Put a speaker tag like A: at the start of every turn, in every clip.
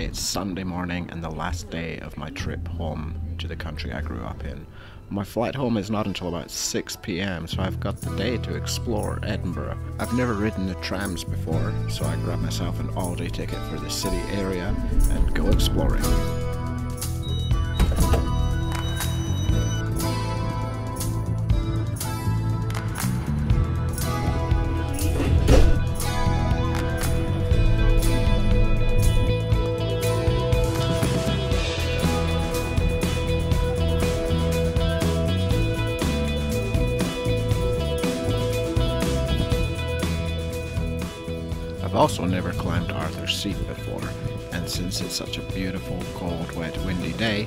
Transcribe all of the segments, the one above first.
A: It's Sunday morning and the last day of my trip home to the country I grew up in. My flight home is not until about 6 pm, so I've got the day to explore Edinburgh. I've never ridden the trams before, so I grabbed myself an all day ticket for the city area and go exploring. Also never climbed Arthur's Seat before, and since it's such a beautiful, cold, wet, windy day,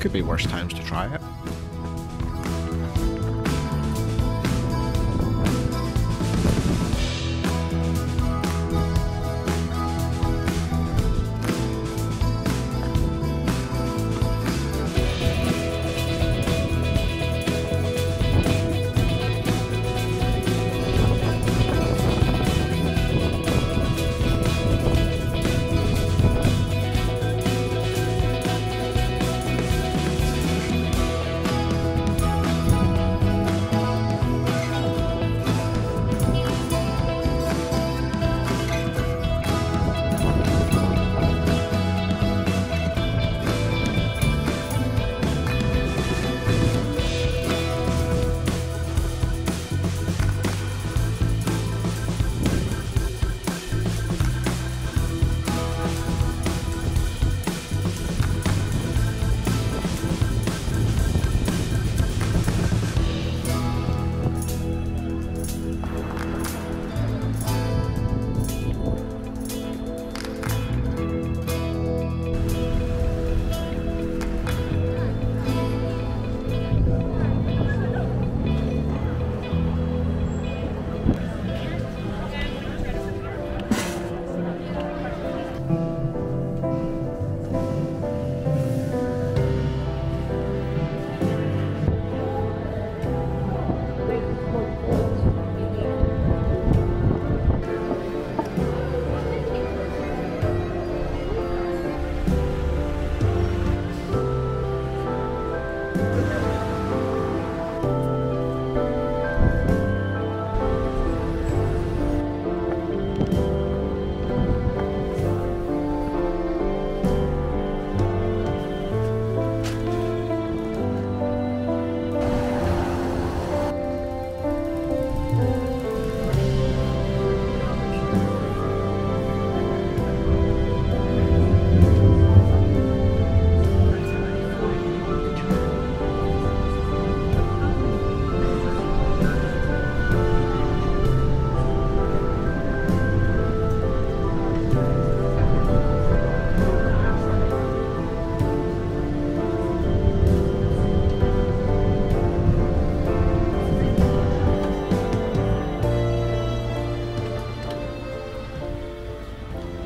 A: could be worse times to try it.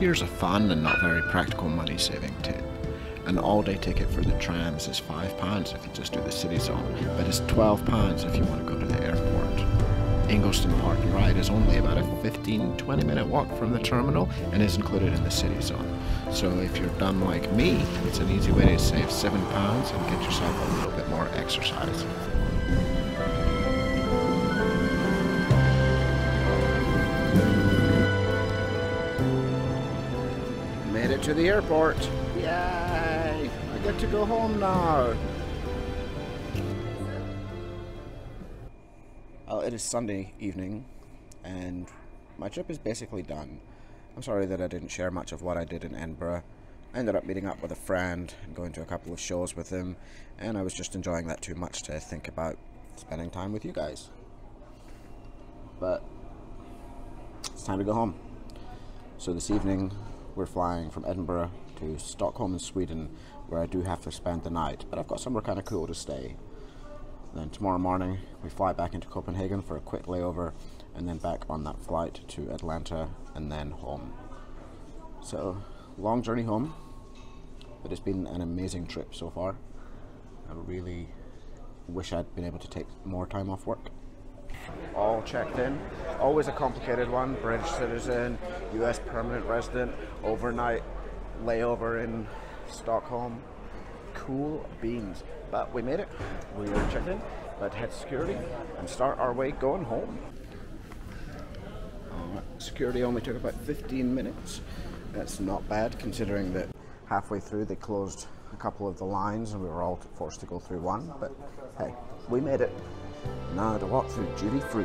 A: Here's a fun and not very practical money saving tip. An all day ticket for the trams is £5 if you just do the city zone, but it's £12 if you want to go to the airport. Ingliston Park and Ride is only about a 15 20 minute walk from the terminal and is included in the city zone. So if you're done like me, it's an easy way to save £7 and get yourself a little bit more exercise. To the airport. Yay! I get to go home now. Well, it is Sunday evening, and my trip is basically done. I'm sorry that I didn't share much of what I did in Edinburgh. I ended up meeting up with a friend and going to a couple of shows with him, and I was just enjoying that too much to think about spending time with you guys. But it's time to go home. So this evening, we're flying from Edinburgh to Stockholm in Sweden, where I do have to spend the night, but I've got somewhere kind of cool to stay. Then tomorrow morning, we fly back into Copenhagen for a quick layover, and then back on that flight to Atlanta, and then home. So, long journey home, but it's been an amazing trip so far. I really wish I'd been able to take more time off work. All checked in. Always a complicated one. British citizen, US permanent resident, overnight layover in Stockholm. Cool beans. But we made it. We were checked in, but head security and start our way going home. Uh, security only took about 15 minutes. That's not bad considering that halfway through they closed a couple of the lines and we were all forced to go through one. But hey, we made it. Now to walk through duty free.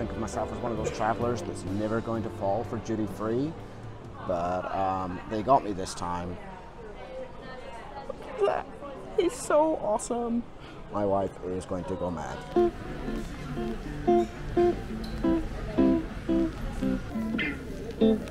A: Think of myself as one of those travelers that's never going to fall for duty free, but um, they got me this time. He's so awesome. My wife is going to go mad. So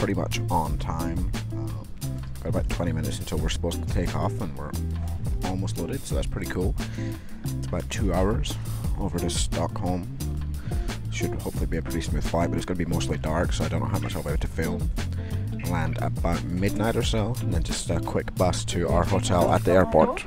A: pretty much on time. Uh, got about 20 minutes until we're supposed to take off, and we're almost loaded, so that's pretty cool. It's about two hours over to Stockholm. Should hopefully be a pretty smooth flight, but it's going to be mostly dark, so I don't know how much I'll be able to film. Land about midnight or so, and then just a quick bus to our hotel at the airport.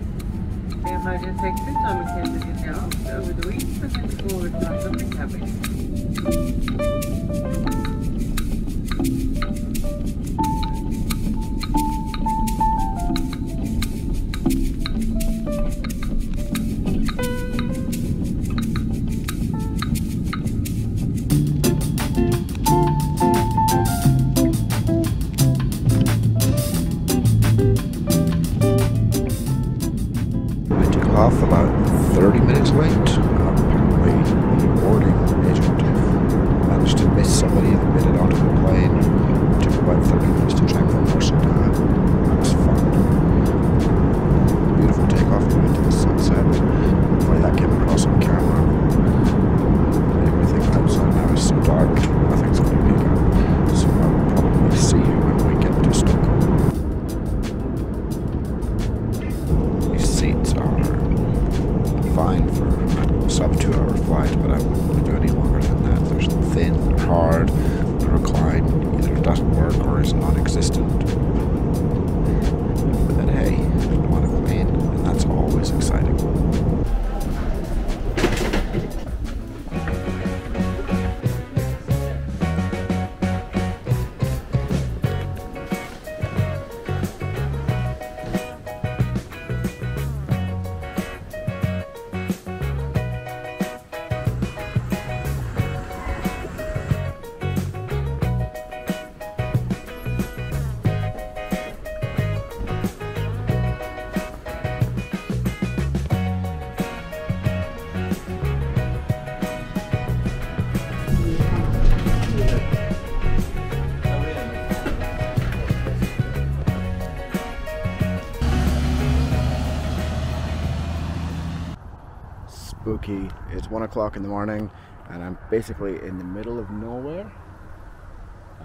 A: O'clock in the morning, and I'm basically in the middle of nowhere.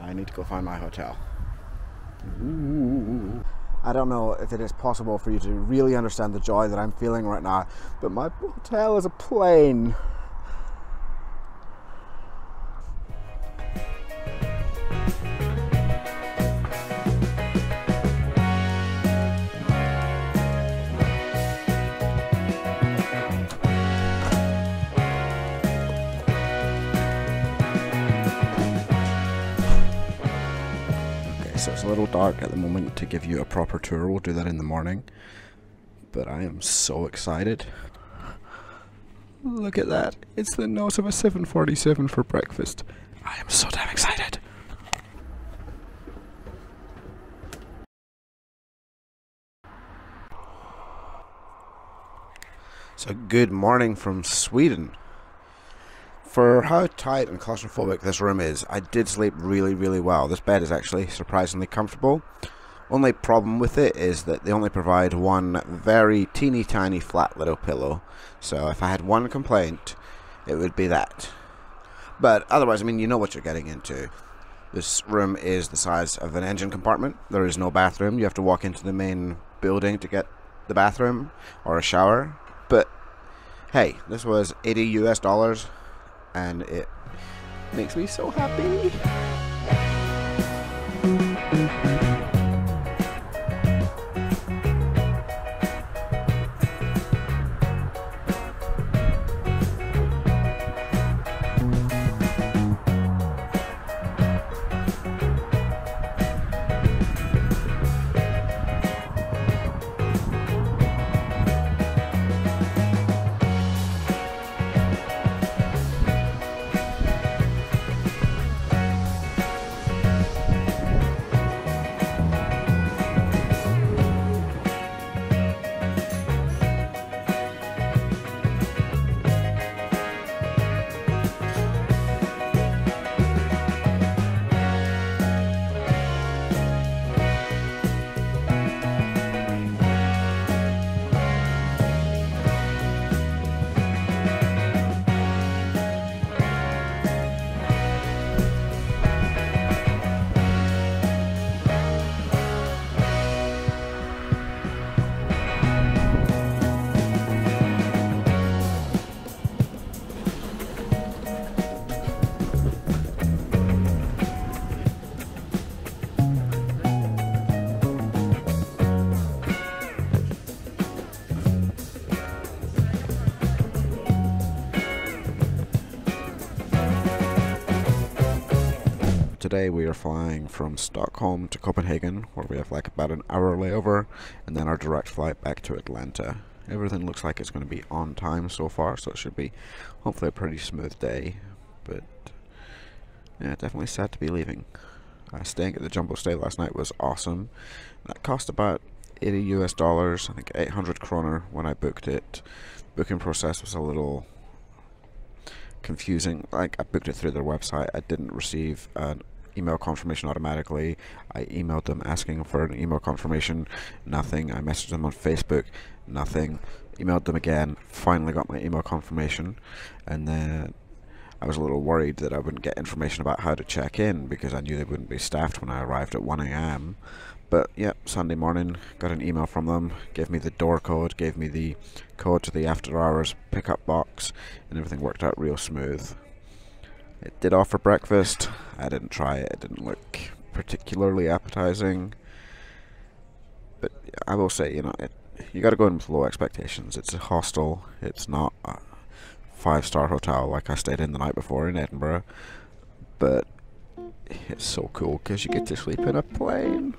A: I need to go find my hotel. Ooh. I don't know if it is possible for you to really understand the joy that I'm feeling right now, but my hotel is a plane. Dark at the moment to give you a proper tour. We'll do that in the morning. But I am so excited. Look at that. It's the nose of a 747 for breakfast. I am so damn excited. So, good morning from Sweden. For how tight and claustrophobic this room is, I did sleep really, really well. This bed is actually surprisingly comfortable. Only problem with it is that they only provide one very teeny tiny flat little pillow. So if I had one complaint, it would be that. But otherwise, I mean, you know what you're getting into. This room is the size of an engine compartment. There is no bathroom. You have to walk into the main building to get the bathroom or a shower. But hey, this was 80 US dollars and it makes me so happy. Today we are flying from Stockholm to Copenhagen, where we have like about an hour layover, and then our direct flight back to Atlanta. Everything looks like it's going to be on time so far, so it should be hopefully a pretty smooth day. But yeah, definitely sad to be leaving. Uh, staying at the Jumbo Stay last night was awesome. That cost about 80 US dollars, I think 800 kroner when I booked it. Booking process was a little confusing. Like I booked it through their website, I didn't receive an email confirmation automatically. I emailed them asking for an email confirmation, nothing. I messaged them on Facebook, nothing. Emailed them again, finally got my email confirmation, and then I was a little worried that I wouldn't get information about how to check in because I knew they wouldn't be staffed when I arrived at 1am. But yeah, Sunday morning, got an email from them, gave me the door code, gave me the code to the after hours pickup box, and everything worked out real smooth. It did offer breakfast. I didn't try it. It didn't look particularly appetizing. But I will say, you know, it, you got to go in with low expectations. It's a hostel. It's not a five-star hotel like I stayed in the night before in Edinburgh. But it's so cool because you get to sleep in a plane.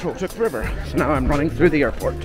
A: Control took forever. So now I'm running through the airport.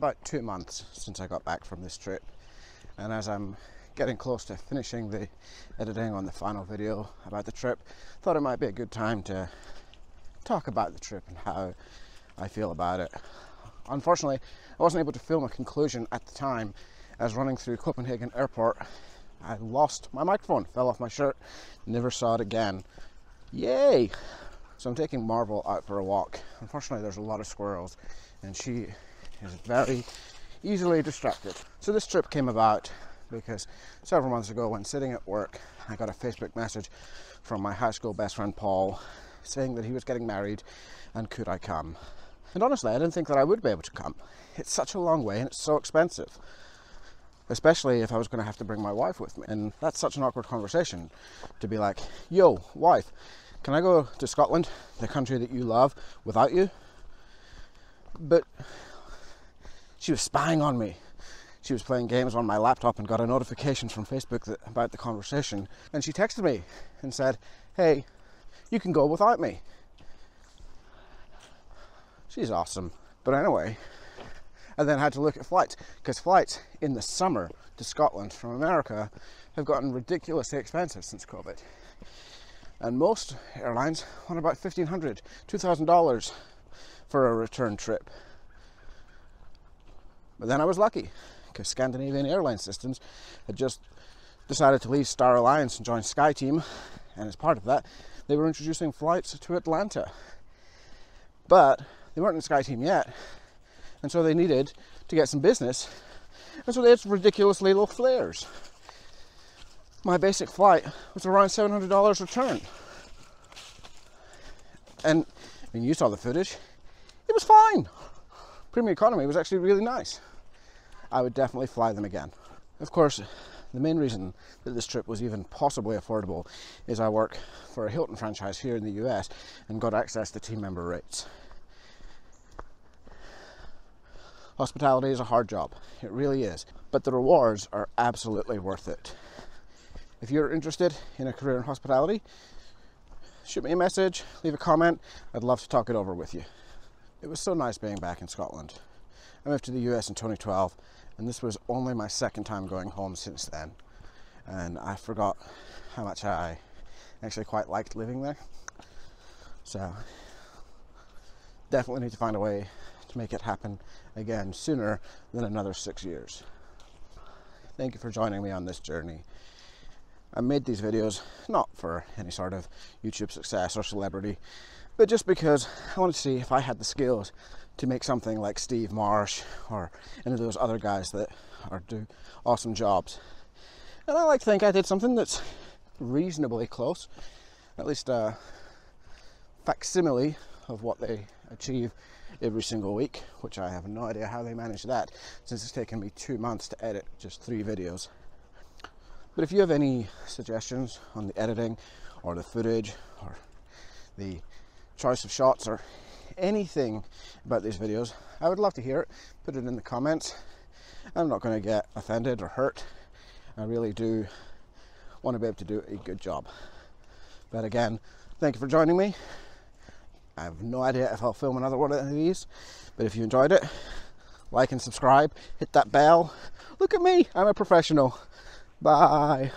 A: About two months since I got back from this trip, and as I'm getting close to finishing the editing on the final video about the trip, thought it might be a good time to talk about the trip and how I feel about it. Unfortunately, I wasn't able to film a conclusion at the time as running through Copenhagen airport. I lost my microphone, fell off my shirt, never saw it again. Yay! So I'm taking Marvel out for a walk. Unfortunately, there's a lot of squirrels, and she is very easily distracted. So this trip came about because several months ago, when sitting at work, I got a Facebook message from my high school best friend Paul saying that he was getting married and could I come. And honestly, I didn't think that I would be able to come. It's such a long way and it's so expensive. Especially if I was going to have to bring my wife with me. And that's such an awkward conversation to be like, yo, wife, can I go to Scotland, the country that you love, without you? But she was spying on me. She was playing games on my laptop and got a notification from Facebook that, about the conversation. And she texted me and said, Hey, you can go without me. She's awesome. But anyway, I then had to look at flights because flights in the summer to Scotland from America have gotten ridiculously expensive since COVID. And most airlines want about $1,500, $2,000 for a return trip. But then I was lucky because Scandinavian Airline Systems had just decided to leave Star Alliance and join SkyTeam, and as part of that, they were introducing flights to Atlanta. But they weren't in SkyTeam yet, and so they needed to get some business, and so they had ridiculously low fares. My basic flight was around $700 return. And I mean, you saw the footage. It was fine. Premium economy was actually really nice. I would definitely fly them again. Of course, the main reason that this trip was even possibly affordable is I work for a Hilton franchise here in the US and got access to team member rates. Hospitality is a hard job, it really is, but the rewards are absolutely worth it. If you're interested in a career in hospitality, shoot me a message, leave a comment. I'd love to talk it over with you. It was so nice being back in Scotland. I moved to the US in 2012, and this was only my second time going home since then. And I forgot how much I actually quite liked living there. So, definitely need to find a way to make it happen again sooner than another six years. Thank you for joining me on this journey. I made these videos not for any sort of YouTube success or celebrity, but just because I wanted to see if I had the skills to make something like Steve Marsh or any of those other guys that are do awesome jobs. And I like to think I did something that's reasonably close, at least a facsimile of what they achieve every single week, which I have no idea how they manage that since it's taken me two months to edit just three videos. But if you have any suggestions on the editing or the footage or the choice of shots or anything about these videos, I would love to hear it. Put it in the comments. I'm not going to get offended or hurt. I really do want to be able to do a good job. But again, thank you for joining me. I have no idea if I'll film another one of these, but if you enjoyed it, like and subscribe, hit that bell. Look at me, I'm a professional. Bye.